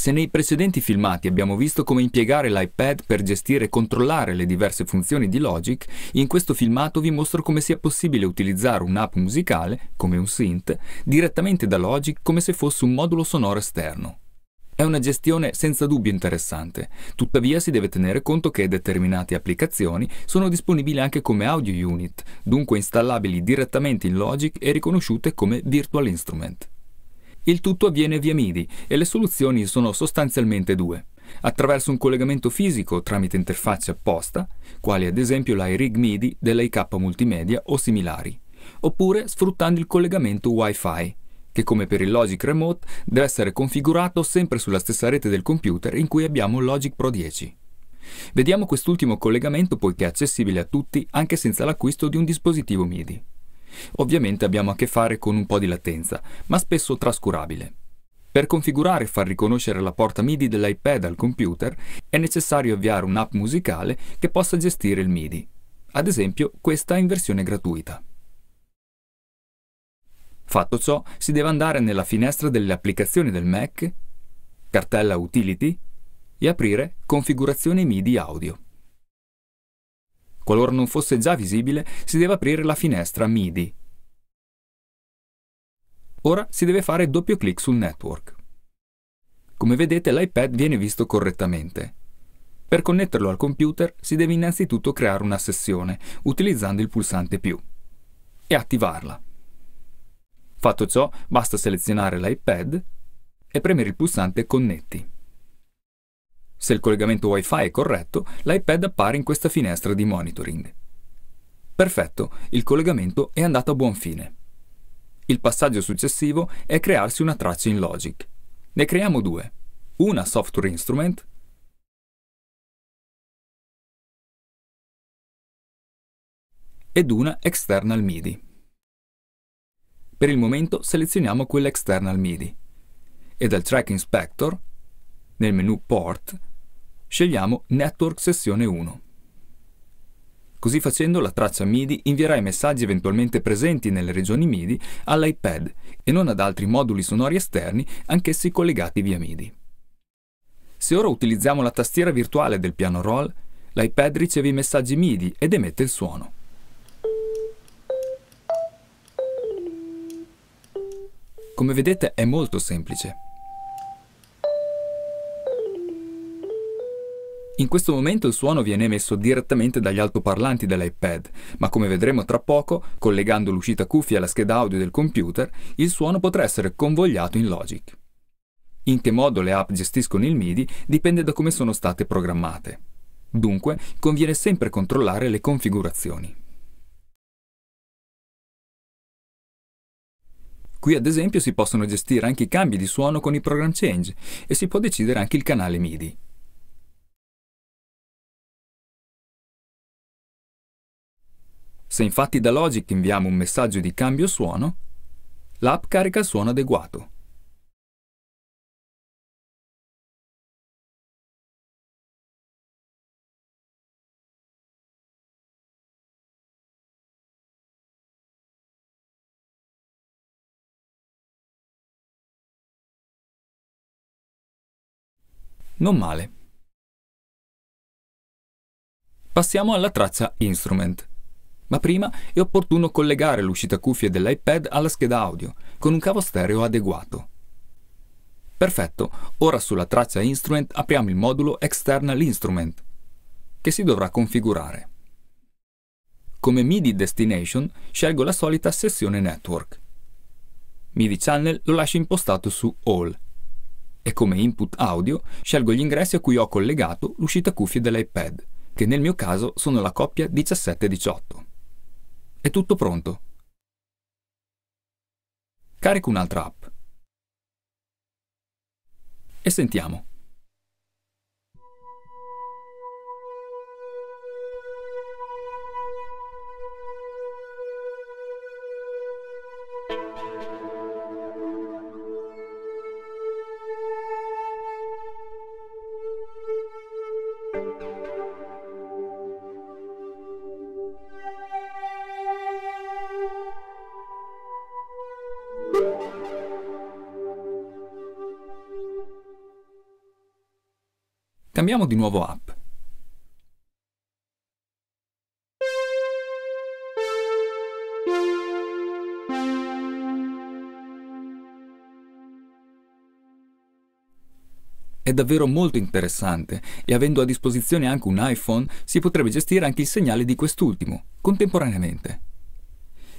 Se nei precedenti filmati abbiamo visto come impiegare l'iPad per gestire e controllare le diverse funzioni di Logic, in questo filmato vi mostro come sia possibile utilizzare un'app musicale, come un synth, direttamente da Logic come se fosse un modulo sonoro esterno. È una gestione senza dubbio interessante, tuttavia si deve tenere conto che determinate applicazioni sono disponibili anche come audio unit, dunque installabili direttamente in Logic e riconosciute come virtual instrument. Il tutto avviene via MIDI e le soluzioni sono sostanzialmente due. Attraverso un collegamento fisico tramite interfacce apposta, quali ad esempio la iRig MIDI dell'IK Multimedia o similari, oppure sfruttando il collegamento Wi-Fi, che come per il Logic Remote deve essere configurato sempre sulla stessa rete del computer in cui abbiamo Logic Pro 10. Vediamo quest'ultimo collegamento poiché è accessibile a tutti anche senza l'acquisto di un dispositivo MIDI. Ovviamente abbiamo a che fare con un po' di latenza, ma spesso trascurabile. Per configurare e far riconoscere la porta MIDI dell'iPad al computer è necessario avviare un'app musicale che possa gestire il MIDI. Ad esempio, questa in versione gratuita. Fatto ciò, si deve andare nella finestra delle applicazioni del Mac, cartella Utility e aprire Configurazione MIDI Audio. Qualora non fosse già visibile, si deve aprire la finestra MIDI. Ora si deve fare doppio clic sul network. Come vedete l'iPad viene visto correttamente. Per connetterlo al computer si deve innanzitutto creare una sessione utilizzando il pulsante più e attivarla. Fatto ciò, basta selezionare l'iPad e premere il pulsante Connetti. Se il collegamento Wi-Fi è corretto, l'iPad appare in questa finestra di monitoring. Perfetto, il collegamento è andato a buon fine. Il passaggio successivo è crearsi una traccia in Logic. Ne creiamo due, una software instrument ed una external MIDI. Per il momento selezioniamo quella external MIDI e dal Track Inspector, nel menu Port, scegliamo Network sessione 1. Così facendo la traccia MIDI invierà i messaggi eventualmente presenti nelle regioni MIDI all'iPad e non ad altri moduli sonori esterni anch'essi collegati via MIDI. Se ora utilizziamo la tastiera virtuale del piano roll, l'iPad riceve i messaggi MIDI ed emette il suono. Come vedete è molto semplice. In questo momento il suono viene emesso direttamente dagli altoparlanti dell'iPad, ma come vedremo tra poco, collegando l'uscita cuffia alla scheda audio del computer, il suono potrà essere convogliato in Logic. In che modo le app gestiscono il MIDI dipende da come sono state programmate. Dunque, conviene sempre controllare le configurazioni. Qui ad esempio si possono gestire anche i cambi di suono con i program change e si può decidere anche il canale MIDI. Se infatti da Logic inviamo un messaggio di cambio suono, l'app carica il suono adeguato. Non male. Passiamo alla traccia Instrument ma prima è opportuno collegare l'uscita cuffie dell'iPad alla scheda audio con un cavo stereo adeguato. Perfetto, ora sulla traccia Instrument apriamo il modulo External Instrument, che si dovrà configurare. Come MIDI Destination scelgo la solita sessione Network. MIDI Channel lo lascio impostato su All e come input audio scelgo gli ingressi a cui ho collegato l'uscita cuffie dell'iPad, che nel mio caso sono la coppia 17-18. È tutto pronto. Carico un'altra app. E sentiamo. Cambiamo di nuovo app. È davvero molto interessante e avendo a disposizione anche un iPhone si potrebbe gestire anche il segnale di quest'ultimo, contemporaneamente.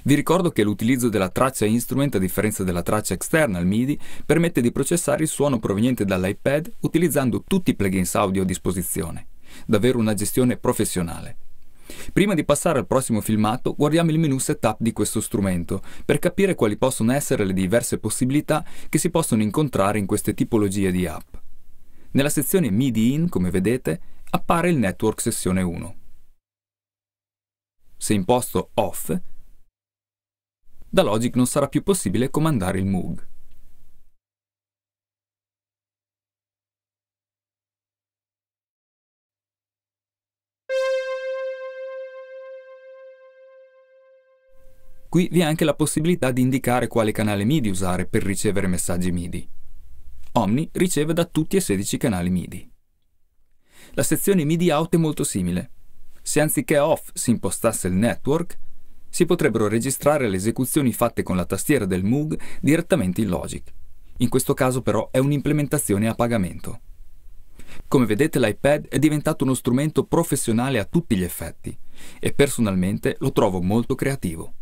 Vi ricordo che l'utilizzo della traccia instrument a differenza della traccia external MIDI permette di processare il suono proveniente dall'iPad utilizzando tutti i plugins audio a disposizione. Davvero una gestione professionale. Prima di passare al prossimo filmato, guardiamo il menu setup di questo strumento per capire quali possono essere le diverse possibilità che si possono incontrare in queste tipologie di app. Nella sezione MIDI in, come vedete, appare il network sessione 1. Se imposto off, da Logic non sarà più possibile comandare il Moog. Qui vi è anche la possibilità di indicare quale canale MIDI usare per ricevere messaggi MIDI. Omni riceve da tutti e 16 canali MIDI. La sezione MIDI out è molto simile. Se anziché off si impostasse il network, si potrebbero registrare le esecuzioni fatte con la tastiera del Moog direttamente in Logic. In questo caso però è un'implementazione a pagamento. Come vedete l'iPad è diventato uno strumento professionale a tutti gli effetti e personalmente lo trovo molto creativo.